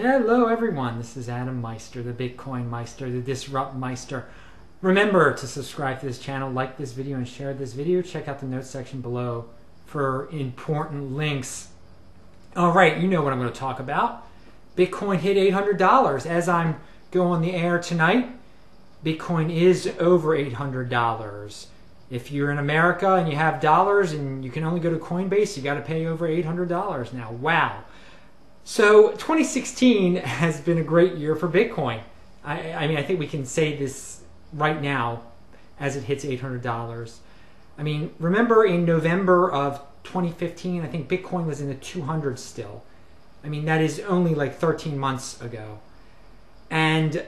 Hello, everyone. This is Adam Meister, the Bitcoin Meister, the Disrupt Meister. Remember to subscribe to this channel, like this video, and share this video. Check out the notes section below for important links. All right, you know what I'm going to talk about. Bitcoin hit $800 as I'm going the air tonight. Bitcoin is over $800. If you're in America and you have dollars and you can only go to Coinbase, you got to pay over $800 now. Wow. So 2016 has been a great year for Bitcoin. I, I, mean, I think we can say this right now as it hits $800. I mean, remember in November of 2015, I think Bitcoin was in the 200s still. I mean, that is only like 13 months ago. And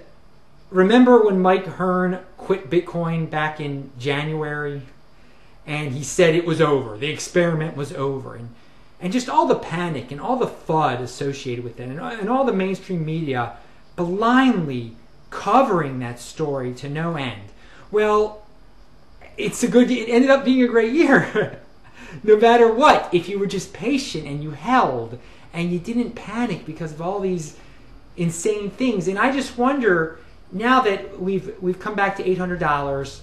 remember when Mike Hearn quit Bitcoin back in January and he said it was over, the experiment was over. And and just all the panic and all the FUD associated with it, and, and all the mainstream media blindly covering that story to no end. Well, it's a good. It ended up being a great year, no matter what. If you were just patient and you held and you didn't panic because of all these insane things, and I just wonder now that we've we've come back to eight hundred dollars,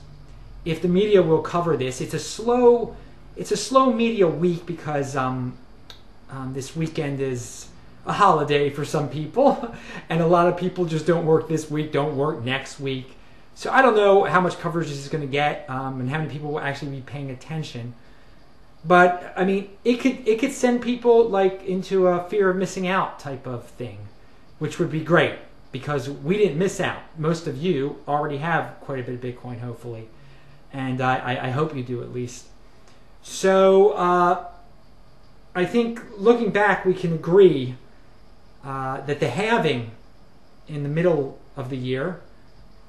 if the media will cover this. It's a slow. It's a slow media week because um, um, this weekend is a holiday for some people, and a lot of people just don't work this week, don't work next week. So I don't know how much coverage this is going to get, um, and how many people will actually be paying attention. But I mean, it could it could send people like into a fear of missing out type of thing, which would be great because we didn't miss out. Most of you already have quite a bit of Bitcoin, hopefully, and I, I hope you do at least. So. Uh, I think looking back, we can agree uh, that the halving in the middle of the year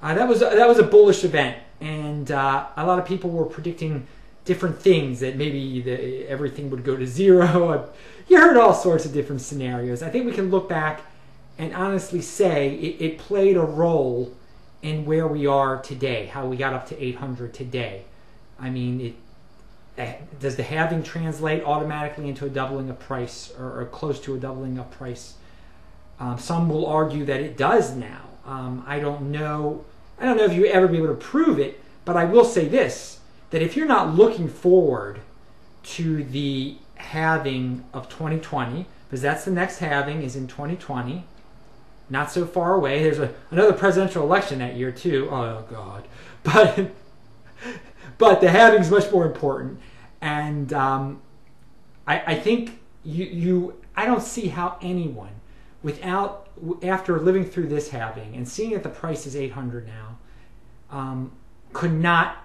uh, that was that was a bullish event, and uh, a lot of people were predicting different things that maybe the, everything would go to zero. you heard all sorts of different scenarios. I think we can look back and honestly say it, it played a role in where we are today, how we got up to 800 today. I mean, it does the halving translate automatically into a doubling of price or, or close to a doubling of price? Um, some will argue that it does now. Um, I don't know. I don't know if you ever be able to prove it, but I will say this: that if you're not looking forward to the halving of 2020, because that's the next halving is in 2020, not so far away. There's a, another presidential election that year too. Oh God, but but the halving is much more important. And um, I, I think you, you, I don't see how anyone, without after living through this halving and seeing that the price is 800 now, um, could not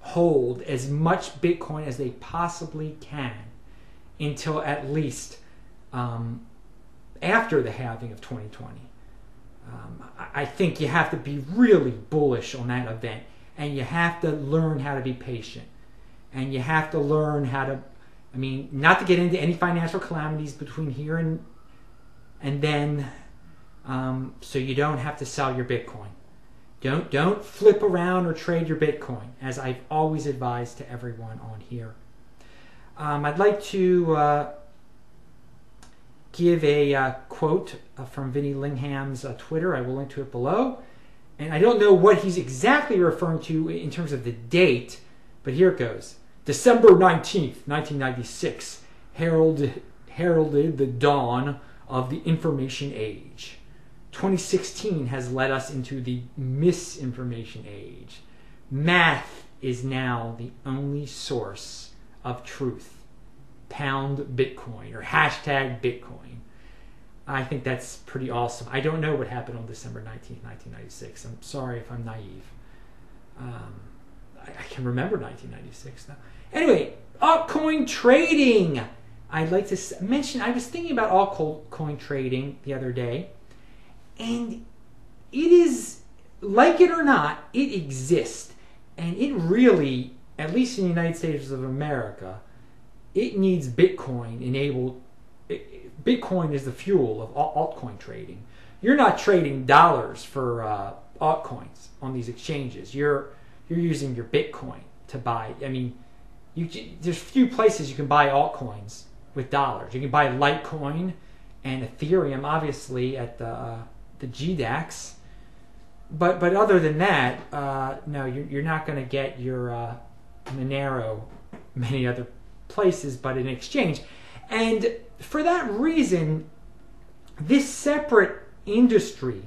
hold as much Bitcoin as they possibly can until at least um, after the halving of 2020. Um, I think you have to be really bullish on that event and you have to learn how to be patient. And you have to learn how to i mean not to get into any financial calamities between here and and then um, so you don't have to sell your bitcoin. Don't don't flip around or trade your bitcoin as i've always advised to everyone on here. Um, i'd like to uh, give a uh, quote uh, from vinny lingham's uh, twitter. I will link to it below and i don't know what he's exactly referring to in terms of the date but here it goes. December 19th, 1996, heralded, heralded the dawn of the information age. 2016 has led us into the misinformation age. Math is now the only source of truth. Pound Bitcoin or hashtag Bitcoin. I think that's pretty awesome. I don't know what happened on December 19th, 1996. I'm sorry if I'm naive. Um, I, can remember 1996 now. Anyway, altcoin trading. I'd like to mention, I was thinking about altcoin trading the other day, and it is, like it or not, it exists. And it really, at least in the United States of America, it needs Bitcoin enabled. Bitcoin is the fuel of altcoin trading. You're not trading dollars for uh, altcoins on these exchanges. You're you're using your Bitcoin to buy. I mean, you, there's few places you can buy altcoins with dollars. You can buy Litecoin and Ethereum, obviously at the uh, the GDAX. But but other than that, uh, no, you're, you're not going to get your uh, Monero many other places but in exchange. And for that reason, this separate industry,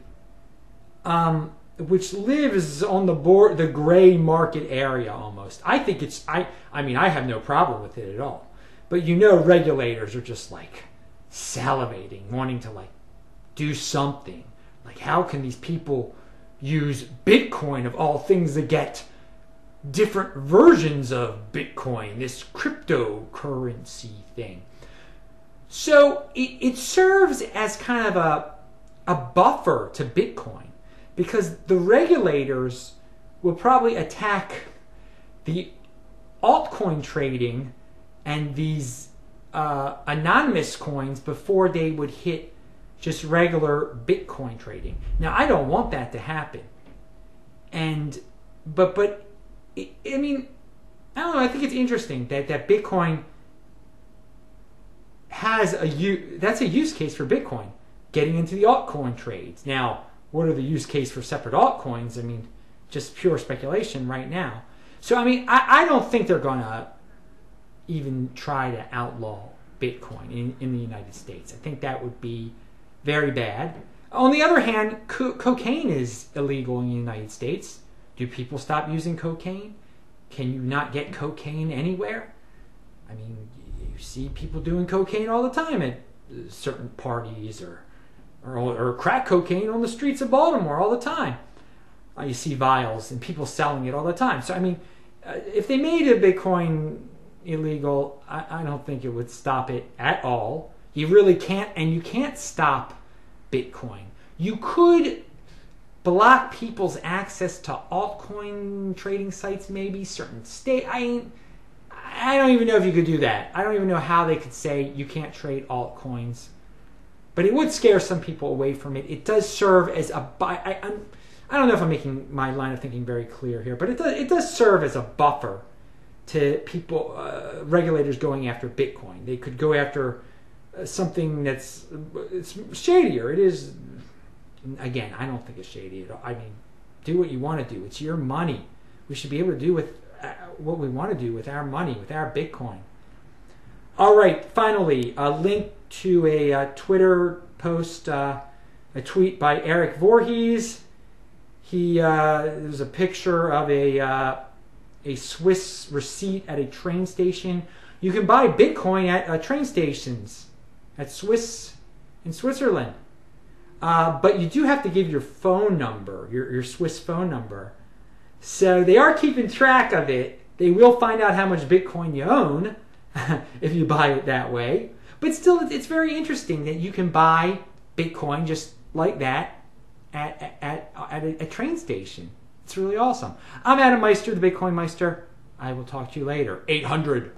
um, which lives on the board, the gray market area almost, I think it's I. I mean, I have no problem with it at all. But you know, regulators are just like salivating, wanting to like do something. Like, how can these people use Bitcoin of all things to get different versions of Bitcoin, this cryptocurrency thing? So it, it serves as kind of a, a buffer to Bitcoin because the regulators will probably attack the altcoin trading and these uh, anonymous coins before they would hit just regular Bitcoin trading. Now, I don't want that to happen, and but but I mean, I don't know. I think it's interesting that that Bitcoin has a that's a use case for Bitcoin getting into the altcoin trades. Now, what are the use case for separate altcoins? I mean, just pure speculation right now. So, I mean, I, I don't think they're gonna even try to outlaw Bitcoin in, in the United States. I think that would be very bad. On the other hand, co- cocaine is illegal in the United States. Do people stop using cocaine? Can you not get cocaine anywhere? I mean, see people doing cocaine all the time at certain parties or, or, or crack cocaine on the streets of Baltimore all the time. Uh, you see vials and people selling it all the time. So, I mean, uh, if they made a Bitcoin illegal, I, I don't think it would stop it at all. You really can't, and you can't stop Bitcoin. You could block people's access to altcoin trading sites, maybe certain state. I I don't even know if you could do that. I don't even know how they could say you can't trade altcoins. But it would scare some people away from it. It does serve as a. I, I'm, I don't know if I'm making my line of thinking very clear here, but it does, it does serve as a buffer to people, uh, regulators going after Bitcoin. They could go after uh, something that's it's shadier. It is, again, I don't think it's shady at all. I mean, do what you want to do. It's your money. We should be able to do with uh, what we want to do with our money, with our Bitcoin. All right, finally, a link to a uh, Twitter post, uh, a tweet by Erik Voorhees. He uh, there's a picture of a uh, a Swiss receipt at a train station. You can buy Bitcoin at uh, train stations at Swiss in Switzerland. Uh, but you do have to give your phone number, your, your Swiss phone number. So they are keeping track of it. They will find out how much Bitcoin you own if you buy it that way. But still, it's very interesting that you can buy Bitcoin just like that at, at, at a, a train station. It's really awesome. I'm Adam Meister, the Bitcoin Meister. I will talk to you later. 800.